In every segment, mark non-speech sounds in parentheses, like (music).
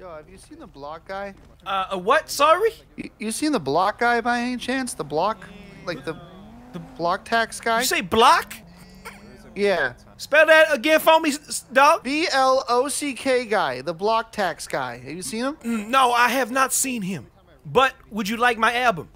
Yo, have you seen the block guy? Uh, a what? Sorry? You, you seen the block guy by any chance? The block, like the the block tax guy? You say block? yeah. Spell that again for me, dog. B L O C K guy, the block tax guy. Have you seen him? Mm, No, I have not seen him. But would you like my album?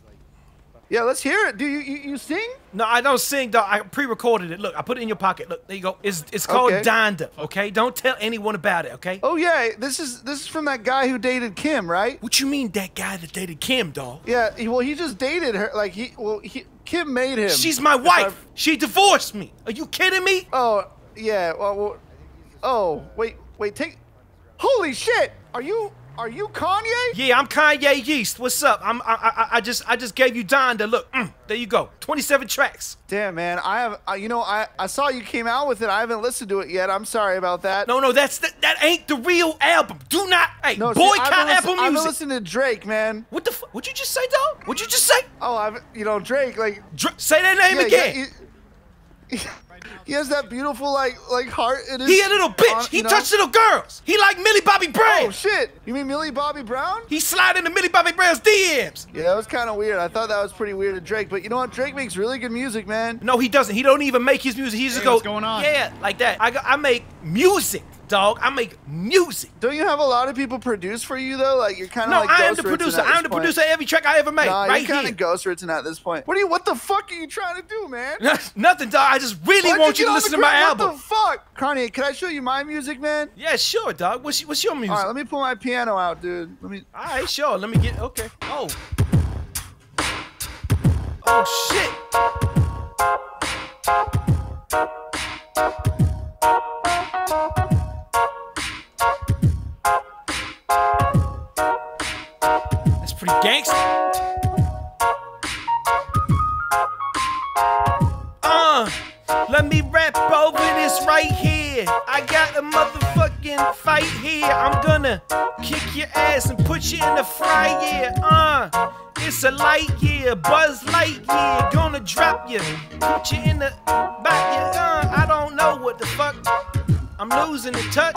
Yeah, let's hear it. Do you you, you sing? No, I don't sing, dog. I pre-recorded it. Look, I put it in your pocket. Look, there you go. It's it's called Okay. Donda. Okay, don't tell anyone about it. Okay. Oh yeah, this is this is from that guy who dated Kim, right? What you mean that guy that dated Kim, dog? Yeah. He, well, he just dated her. Like he, well, he, Kim made him. She's my wife. She divorced me. Are you kidding me? Oh yeah. Well, well, oh wait, wait. Take. Holy shit! Are you are you Kanye? Yeah, I'm Kanye Yeast. What's up? I'm I I, I just I just gave you Donda. Look, mm, there you go. 27 tracks. Damn man, I have. Uh, you know, I I saw you came out with it. I haven't listened to it yet. I'm sorry about that. No, no, that's that, that ain't the real album. Do not hey No, boycott I've Apple listen- I've been Music. listening to Drake, man. What the? What'd you just say, dog? What'd you just say? Oh, I've you know Drake like. Say that name yeah, again. yeah, he, (laughs) he has that beautiful like like heart in his. He a little bitch. on- he you know? touched little girls. He like Millie Bobby Brown. Oh shit! You mean Millie Bobby Brown? he slide into Millie Bobby Brown's DMs. Yeah, that was kind of weird. I thought that was pretty weird of Drake, but you know what? Drake makes really good music, man. No, he doesn't. He don't even make his music. He just Hey, go, what's going on? yeah, like that. I, go- I make music, dog. I make music. Don't you have a lot of people produce for you though? Like you're kind of No, like I am the producer. I am the point. producer of every track I ever made. Nah, right you're kind of ghost written at this point. What are you? What the fuck are you trying to do, man? (laughs) Nothing, dog. I just really Why'd want you to listen to my ground? album. What the fuck, Kanye? Can I show you my music, man? Yeah, sure, dog. What's, what's your music? All right, let me pull my piano out, dude. Let me. All right, sure. Let me get. Okay. Oh. Oh shit. Pretty gangster. Uh, let me rap over this right here. I got a motherfucking fight here. I'm gonna kick your ass and put you in the fryer. Uh, it's a light year, Buzz Lightyear. Gonna drop you, put you in the back. Uh, I don't know what the fuck. I'm losing the touch.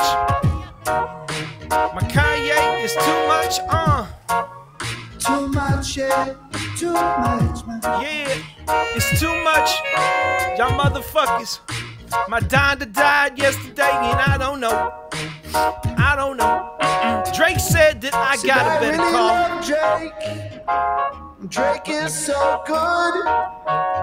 My Kanye is too much. Uh, Too much, yeah. Too much, man. yeah, it's too much. Y'all motherfuckers. My Donda died yesterday, and I don't know. I don't know. Mm-mm. Drake said that I got a better really call. Drake. Drake is so good.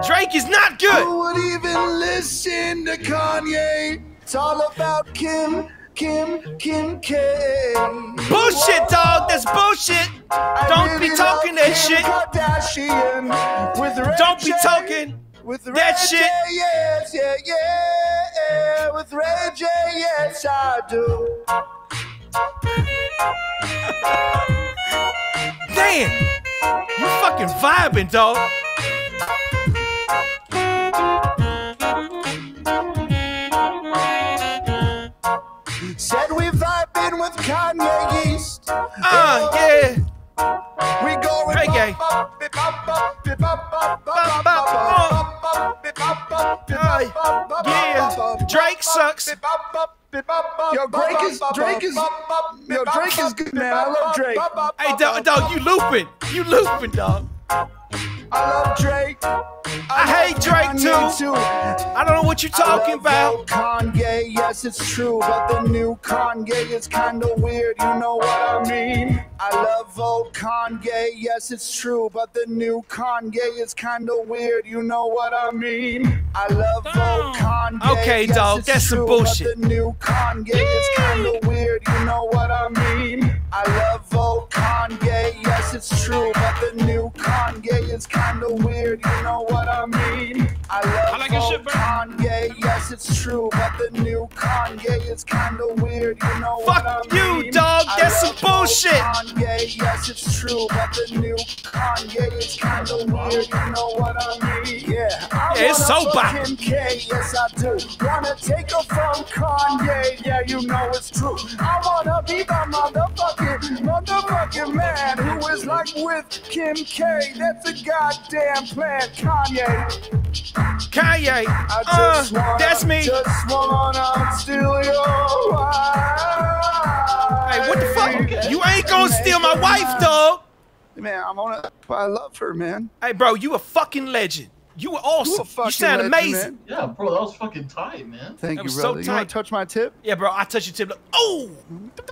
Drake is not good. Who would even listen to Kanye? It's all about Kim, Kim, Kim K. Bullshit. That's bullshit. Don't be talking that shit. Kardashian with Ray Don't be talking with Ray that J, shit. Yes, yeah, yeah. With Ray J, yes, I do. Damn. You fucking vibing, dog. Drake sucks. Yo, Drake is Drake is yo Drake is good man. I love Drake. Hey, dog, dog, you looping. You looping, dog. I love Drake. I hate Drake Kanye too. I don't know what you're talking about. Kanye, yes, it's true, but the new Kanye is kinda weird, you know what I mean? I love old Kanye, yes, it's true, but the new Kanye is kinda weird, you know what I mean? I love old oh. Kanye. Okay, yes, dog, that's some true, bullshit. But the new Kanye is kinda weird, you know what I mean? I love old Kanye, yes, it's true, but the new Kanye is kinda weird, you know it's true, but the new Kanye is kinda weird, you know Fuck what I you, mean? dog, that's some bullshit. Kanye, yes, it's true, but the new Kanye is kinda weird, you know what I mean? Yeah, I Yeah, it's so bad. Kim K, yes I do. Wanna take her from Kanye, yeah, you know it's true. I wanna be the motherfucking, motherfucking man who is like with Kim K. That's a goddamn plan, Kanye. Kanye. Uh, wanna, that's me. Just wanna steal your wife. Hey, what the fuck? You ain't gonna steal my wife, dog. Man, I'm on it. I love her, man. Hey, bro, you a fucking legend. You were awesome. You, fucking sound legend, amazing. man. Yeah, bro, that was fucking tight, man. Thank That you, was so brother. you want to touch my tip? Yeah, bro, I touch your tip. Like, oh,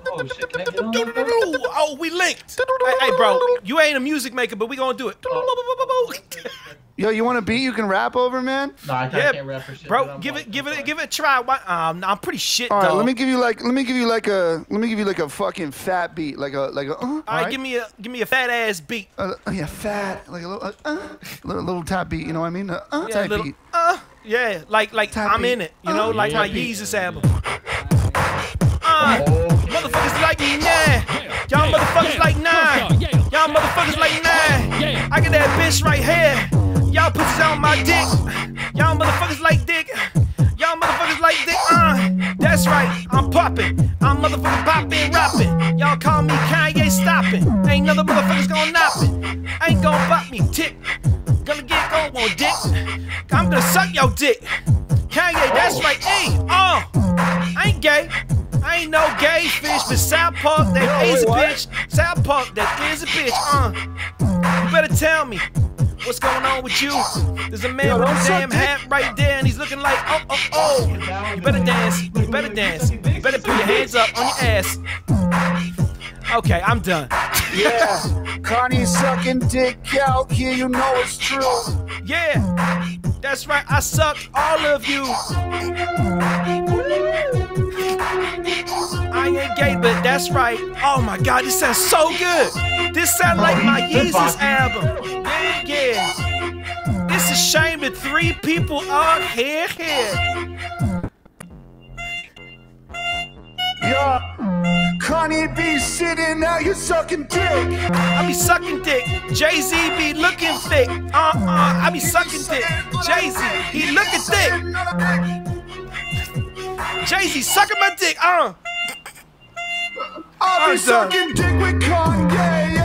Oh shit, can I get on that, bro? oh, we linked. Hey, hey, bro, you ain't a music maker, but we gonna do it. (laughs) Yo, you want a beat you can rap over, man? Nah, I can't, Yeah, can't rap for shit. Bro, give like- it, give it, sorry. give it a try. Why- Um, I'm pretty shit, All right, dog. let me give you like, let me give you like a, let me give you like a fucking fat beat, like a, like a. Uh, All right, give me a, give me a fat ass beat. Uh, yeah, fat, like a little, uh, uh, little, little tap beat. You know what I mean? Uh, uh, Yeah, type little, beat. uh, yeah, like, like Type I'm beat. in it. You know, Uh, like my type beat. Yeezus album. Uh, Okay. motherfuckers like me nah. Y'all motherfuckers like nine. Y'all motherfuckers like nine. I got that bitch right here. Y'all pussies on my dick. Y'all motherfuckers like dick. Y'all motherfuckers like dick. Uh, that's right. I'm popping. I'm motherfucking popping, rapping. Y'all call me Kanye stopping. Ain't another motherfuckers gonna knock it. Ain't gonna pop me tick. Gonna get going on dick. I'm gonna suck your dick. Kanye, that's right. Hey, oh, I ain't gay. I ain't no gay fish, but South Park, that Yo, is a what? bitch. South Park, that is a bitch. Uh, you better tell me what's going on with you. There's a man with a damn hat right there, and he's looking like, oh, oh, oh. You better dance. You better dance. You better put your hands up on your ass. Okay, I'm done. Yeah, Connie sucking dick out here. You know it's true. Yeah, that's right. I suck all of you. I ain't gay, but that's right. Oh my god, this sounds so good. This sounds like my Yeezus album. Yeah. It's a shame that three people aren't here, here. Yeah, Connie be sitting now. You sucking dick. I be sucking dick. Jay Z be looking thick. Uh uh. I be sucking dick. Jay Z, he looking thick. Jay Z sucking my dick. Uh. I'm be sucking dick with Kanye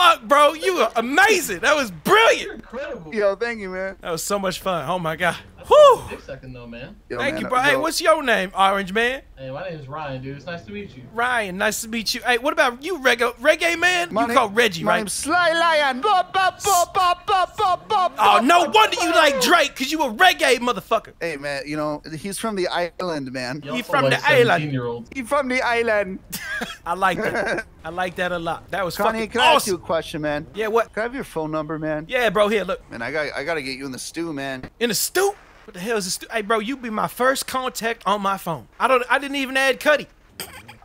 Fuck, bro. You were amazing. That was brilliant. Incredible. Yo, thank you, man. That was so much fun. Oh my god. Whew. Dick sucking though, man. Yo, Thank man, you, bro. Hey, what's your name, Orange Man? Hey, my name is Ryan, dude. It's nice to meet you. Ryan, nice to meet you. Hey, what about you, reggae, reggae man? my you name- called Reggie, my right? name's Sly Lion. Bop, bop, bop, bop, Oh, bop, no bop, wonder you like Drake, cause you a reggae motherfucker. Hey, man, you know, he's from the island, man. You He from like the island. 17-year-old. He's from the island. (laughs) I like that. (laughs) I like that a lot. That was Connie, fucking can I ask you a question, man? Yeah, what? Can I have your phone number, man? Yeah, bro. Here, look. Man, I got, I gotta get you in the stew, man. In the stoop. What the hell is a stoop? Hey, bro, you be my first contact on my phone. I don't. I didn't even add Cudi.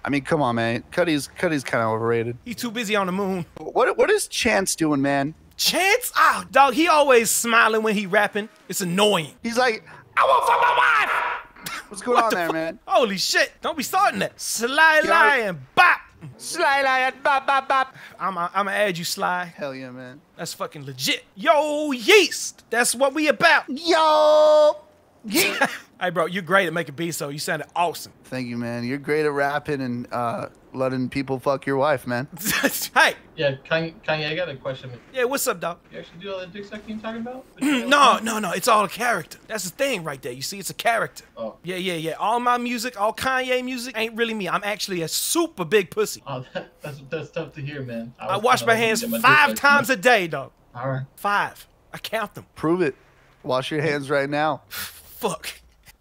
I mean, come on, man. Cudi's, Cudi's kind of overrated. He's too busy on the moon. What, what is Chance doing, man? Chance? Ah, dog. He always smiling when he rapping. It's annoying. He's like, I want for my wife. (laughs) What's going What on the there, man? Holy shit! Don't be starting that. Sly lion, bop. Sly Lion, bop, bop, bop. I'm I'm gonna add you, Sly. Hell yeah, man. That's fucking legit. Yo, yeast. That's what we about. Yo. (laughs) Yeah. Hey, bro, you're great at making beats, so you sounded awesome. Thank you, man. You're great at rapping and uh, letting people fuck your wife, man. (laughs) hey, Yeah, Kanye, Kanye, I got a question. yeah, what's up, dog? You actually do all that dick sucking you're talking about? (clears throat) No, no, no. It's all a character. That's the thing right there. You see, it's a character. Oh. Yeah, yeah, yeah. All my music, all Kanye music, ain't really me. I'm actually a super big pussy. Oh, (laughs) that, that's that's tough to hear, man. I was wash my hands my five times a day, dog. All right. Five. I count them. Prove it. Wash your hands right now. Fuck.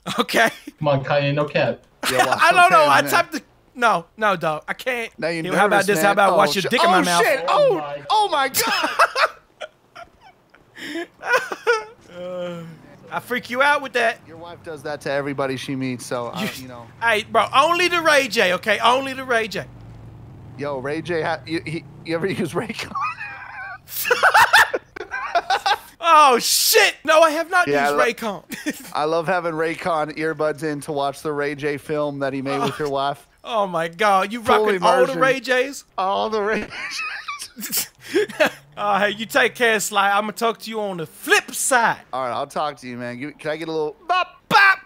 (laughs) Okay. Come on, Kanye, no cap. (laughs) Yeah, wash I don't know. I hands, man. typed the. No, no, dog. I can't. Now you're nervous, how about this? man. How about oh, wash your dick oh, in my oh, mouth? Shit. Oh Oh, my- oh my god. (laughs) I freak you out with that. Your wife does that to everybody she meets, so uh, I, you know. Hey, bro, only the Ray J, okay? Only the Ray J. Yo, Ray J, ha- you, he, you ever use Raycon? Oh shit! No, I have not Yeah, I used lo- Raycon. (laughs) (laughs) I love having Raycon earbuds in to watch the Ray J film that he made with your wife. oh my god, you Full rocking all the immersion. Ray J's? All the Ray. Uh, (laughs) hey, you take care, Sly. I'm gonna talk to you on the flip side. All right, I'll talk to you, man. Can I get a little? Bop, bop,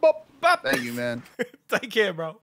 Bop. bop. Thank you, man. take care, bro.